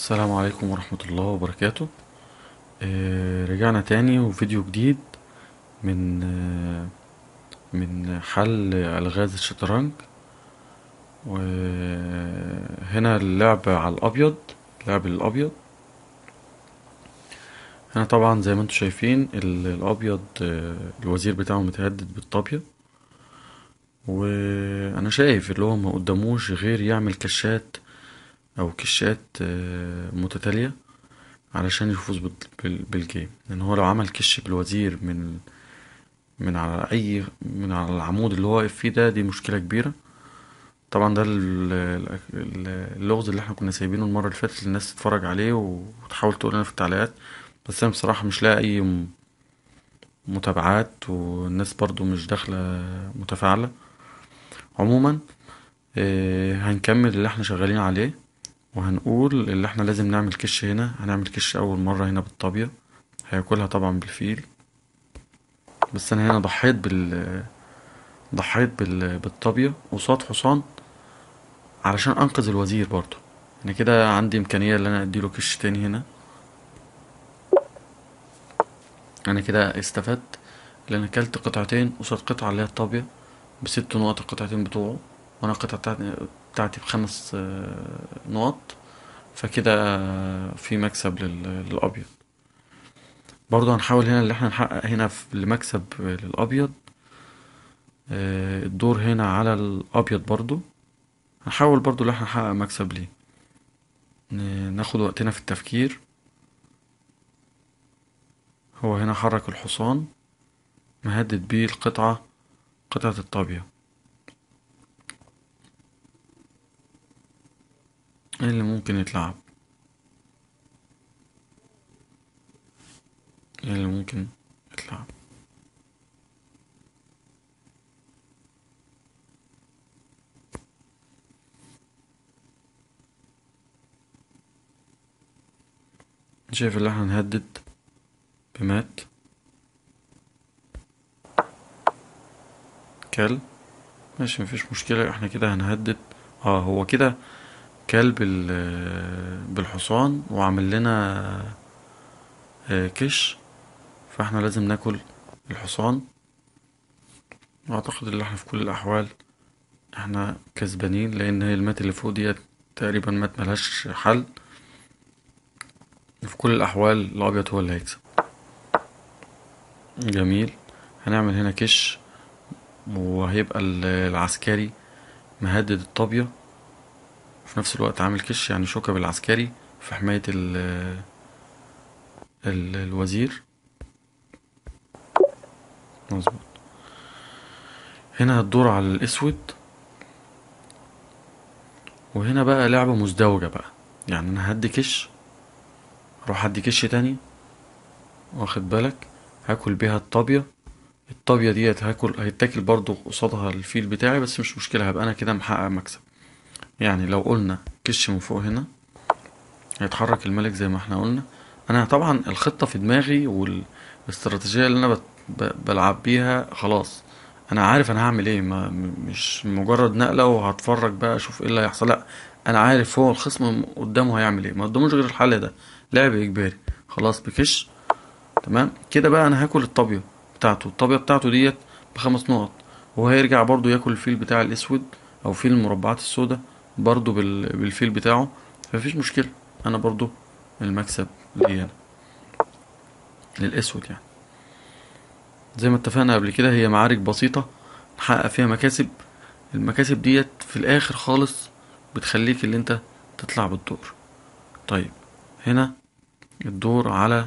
السلام عليكم ورحمة الله وبركاته. آه، رجعنا تاني وفيديو جديد من آه، من حل ألغاز الشطرنج. وهنا اللعب على الأبيض اللعب الأبيض هنا طبعا زي ما أنتم شايفين ال- الأبيض آه، الوزير بتاعه متهدد بالطابية وأنا شايف اللي هو ما قداموش غير يعمل كشات أو كشات آه، متتالية علشان يفوز بال- بال- بالجيم لأن هو لو عمل كش بالوزير من من على اي من على العمود اللي هو واقف فيه ده دي مشكلة كبيرة. طبعا ده ال- ال- ال- اللغز اللي إحنا كنا سايبينه المرة اللي فاتت للناس تتفرج عليه وتحاول تقول لنا في التعليقات. بس أنا بصراحة مش لاقي أي متابعات والناس برضو مش داخلة متفاعلة. عموما آه، هنكمل اللي إحنا شغالين عليه. وهنقول اللي إحنا لازم نعمل كش هنا. هنعمل كش أول مرة هنا بالطابية. هياكلها طبعا بالفيل. بس أنا هنا ضحيت بال ضحيت بال... بالطابية. قصاد حصان علشان أنقذ الوزير برضو أنا كده عندي إمكانية إن أنا اديله كش تاني هنا. أنا كده استفدت. لأن أكلت قطعتين قصاد قطعة اللي هي الطابية. بست نقط القطعتين بتوعه. وأنا القطعة بتاعتي بخمس آه، نقط فكده في مكسب لل- للأبيض. برضو هنحاول هنا اللي إحنا نحقق هنا في المكسب للأبيض آه، الدور هنا على الأبيض برضو. هنحاول برضو اللي إحنا نحقق مكسب ليه. ناخد وقتنا في التفكير. هو هنا حرك الحصان مهدد بيه القطعة قطعة الطابية. إيه اللي ممكن يتلعب إيه اللي ممكن يتلعب شايف اللي إحنا نهدد بمات؟ كل؟ ماشي مفيش مشكلة إحنا كده هنهدد. آه هو كده كلب ال- بالحصان وعامل لنا آه، كش فاحنا لازم ناكل الحصان. واعتقد إن إحنا في كل الأحوال إحنا كسبانين لأن هي المات اللي فوق ديت تقريبا مات ملهاش حل. في كل الأحوال الأبيض هو اللي هيكسب. جميل. هنعمل هنا كش وهيبقى ال- العسكري مهدد الطابية. في نفس الوقت عامل كش يعني شوكة بالعسكري في حماية ال ال الوزير. مظبوط. هنا الدور على الأسود. وهنا بقى لعبة مزدوجة بقى. يعني أنا هدي كش أروح أدي كش تاني. واخد بالك؟ هاكل بيها الطابية. الطابية ديت هاكل هيتاكل برضو قصادها الفيل بتاعي بس مش مشكلة هبقى أنا كده محقق مكسب. يعني لو قلنا كش من فوق هنا هيتحرك الملك زي ما إحنا قلنا. أنا طبعا الخطة في دماغي والاستراتيجية اللي أنا بلعب بيها خلاص. أنا عارف أنا هعمل إيه ما مش مجرد نقلة وهتفرج بقى أشوف إيه اللي هيحصل لأ. أنا عارف هو الخصم قدامه هيعمل إيه. ما قداموش غير الحل ده لعب إجباري. خلاص بكش. تمام؟ كده بقى أنا هاكل الطابية بتاعته. الطابية بتاعته ديت بخمس نقط. وهو هيرجع برضو ياكل الفيل بتاع الأسود أو فيل المربعات السوداء. برضو بال... بالفيل بتاعه مفيش مشكلة. أنا برضو المكسب لي أنا. للأسود يعني. زي ما اتفقنا قبل كده هي معارك بسيطة نحقق فيها مكاسب. المكاسب ديت في الآخر خالص بتخليك اللي أنت تطلع بالدور. طيب هنا الدور على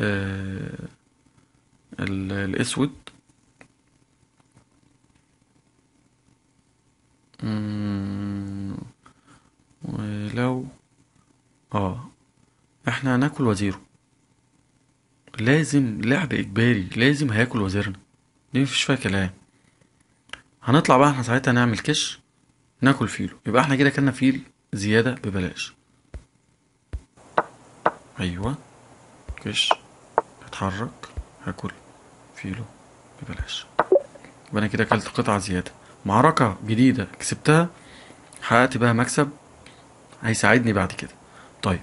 آه ال- الأسود. ولو آه. إحنا هناكل وزيره لازم لعب إجباري. لازم هياكل وزيرنا. دي مفيش فيها كلام. هنطلع بقى إحنا ساعتها نعمل كش ناكل فيلو. يبقى إحنا كده كنا فيل زيادة ببلاش. أيوه. كش. اتحرك هاكل. فيلو ببلاش. يبقى أنا كده أكلت قطعة زيادة. معركة جديدة كسبتها حققت بها مكسب هيساعدني بعد كده. طيب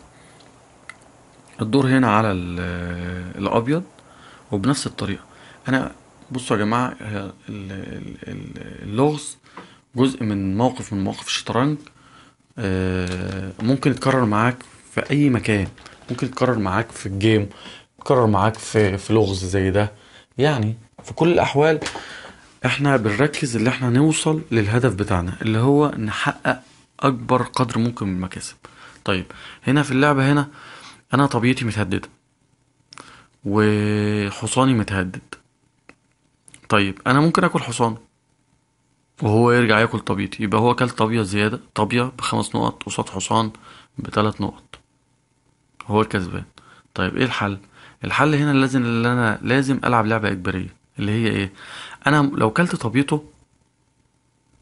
الدور هنا على ال- الأبيض وبنفس الطريقة. أنا بصوا يا ال- اللغز جزء من موقف من مواقف الشطرنج. آه، ممكن يتكرر معاك في أي مكان. ممكن يتكرر معاك في الجيم يتكرر معاك في في لغز زي ده. يعني في كل الأحوال إحنا بنركز اللي إحنا نوصل للهدف بتاعنا اللي هو نحقق اكبر قدر ممكن من المكاسب. طيب هنا في اللعبة هنا أنا طبيعتي متهددة وحصاني متهدد. طيب أنا ممكن آكل حصان وهو يرجع ياكل طبيعتي يبقى هو كل طابية زيادة طابية بخمس نقط قصاد حصان بثلاث نقط. هو الكسبان. طيب إيه الحل؟ الحل هنا لازم اللي أنا لازم ألعب لعبة إجبارية. اللي هي إيه؟ أنا لو كلت طبيعته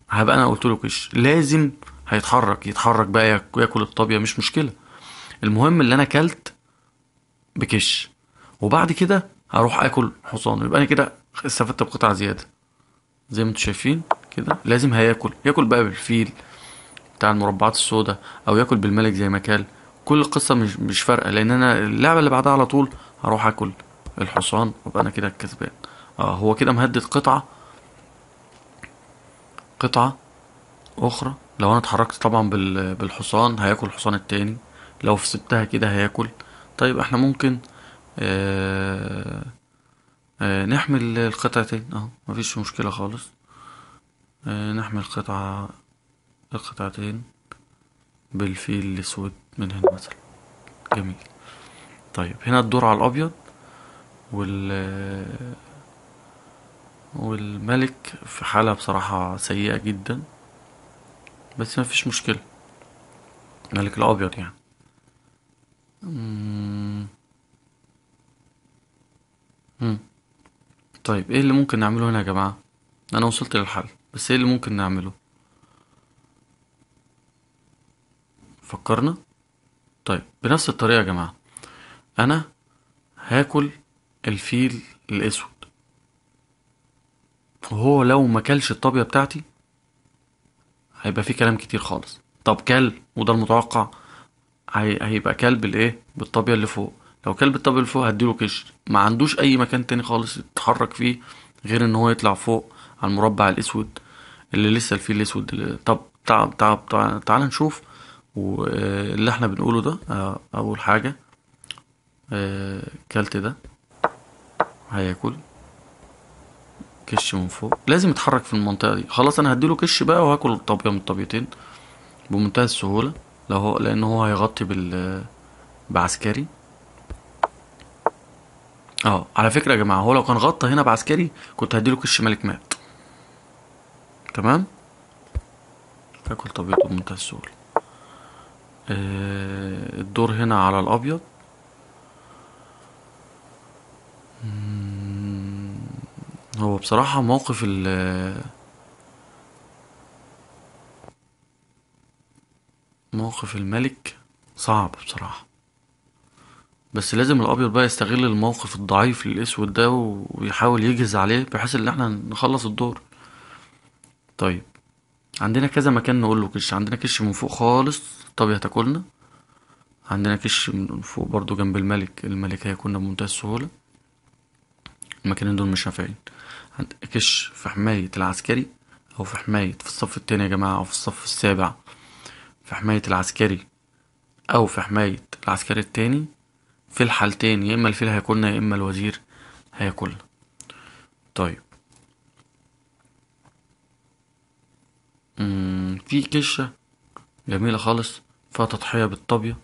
هبقى أنا قلت له كش. لازم هيتحرك يتحرك بقى ياك- ياكل الطابية مش مشكلة. المهم اللي أنا كلت بكش. وبعد كده هروح آكل حصان. يبقى أنا كده استفدت بقطعة زيادة. زي ما أنتم شايفين كده لازم هياكل. ياكل بقى بالفيل بتاع المربعات السوداء أو ياكل بالملك زي ما كان. كل القصة مش مش فارقة لأن أنا اللعبة اللي بعدها على طول هروح آكل الحصان وأبقى أنا كده الكسبان. آه هو كده مهدد قطعة قطعة أخرى. لو أنا اتحركت طبعا بال- بالحصان هياكل الحصان التاني. لو سبتها كده هياكل. طيب إحنا ممكن آه آه نحمل القطعتين اهو مفيش مشكلة خالص. آه نحمل قطعة القطعتين بالفيل الأسود من هنا مثلا. جميل. طيب هنا الدور على الأبيض وال والملك في حالة بصراحة سيئة جدا بس ما فيش مشكلة. الملك الأبيض يعني. مم. مم. طيب إيه اللي ممكن نعمله هنا يا جماعة؟ أنا وصلت للحل بس إيه اللي ممكن نعمله؟ فكرنا؟ طيب بنفس الطريقة يا جماعة. أنا هاكل الفيل الأسود. وهو لو ما كلش الطابية بتاعتي هيبقى فيه كلام كتير خالص. طب كل وده المتوقع هي... هيبقى كلب بالايه بالطابية اللي فوق. لو كلب الطابية اللي فوق هديله كش. ما عندوش أي مكان تاني خالص يتحرك فيه غير إن هو يطلع فوق على المربع الأسود اللي لسه الفيل الأسود اللي... طب تعال تعال تعال, تعال نشوف. واللي إحنا بنقوله ده أول حاجة آه، كلت ده هياكل. كش من فوق. لازم يتحرك في المنطقة دي. خلاص أنا هديله كش بقى وهاكل طابية من الطابيتين بمنتهى السهولة. لو هو لأن هو هيغطي بال بعسكري. آه على فكرة يا جماعة هو لو كان غطى هنا بعسكري كنت هديله كش ملك مات. تمام؟ هاكل طابيته بمنتهى السهولة. آه الدور هنا على الأبيض. مم، هو بصراحة موقف ال موقف الملك صعب بصراحة. بس لازم الأبيض بقى يستغل الموقف الضعيف للاسود ده ويحاول يجهز عليه بحيث إن إحنا نخلص الدور. طيب عندنا كذا مكان نقول له كش. عندنا كش من فوق خالص. طب هتاكلنا عندنا كش من فوق برضو جنب الملك. الملك هياكلنا بمنتهى السهولة. المكانين دول مش نافعين كش في حماية العسكري أو في حماية في الصف التاني يا جماعة أو في الصف السابع. في حماية العسكري أو في حماية العسكري التاني في الحالتين يا إما الفيل هياكلنا يا إما الوزير هياكلنا. طيب. في كشة جميلة خالص فيها تضحية بالطابية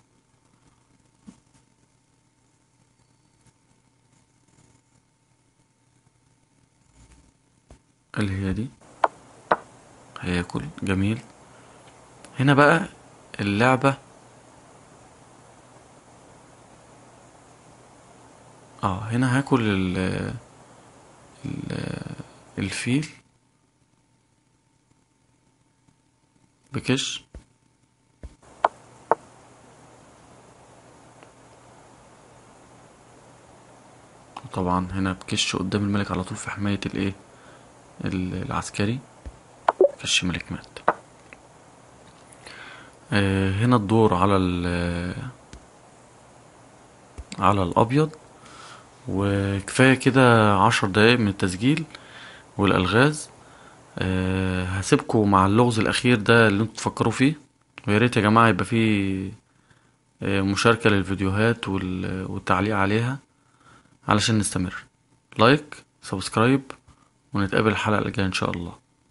اللي هي دي هياكل جميل. هنا بقى اللعبة. آه هنا هاكل ال ال الفيل. بكش. طبعا هنا بكش قدام الملك على طول في حماية الإيه؟ ال- العسكري. كش ملك مات آه هنا الدور على ال- على الأبيض وكفاية كده عشر دقايق من التسجيل والألغاز. أه هسيبكم مع اللغز الأخير ده اللي أنتوا تفكروا فيه. ويا ريت يا جماعة يبقى فيه آه، مشاركة للفيديوهات وال- والتعليق عليها علشان نستمر. like subscribe ونتقابل الحلقة الجاية إن شاء الله.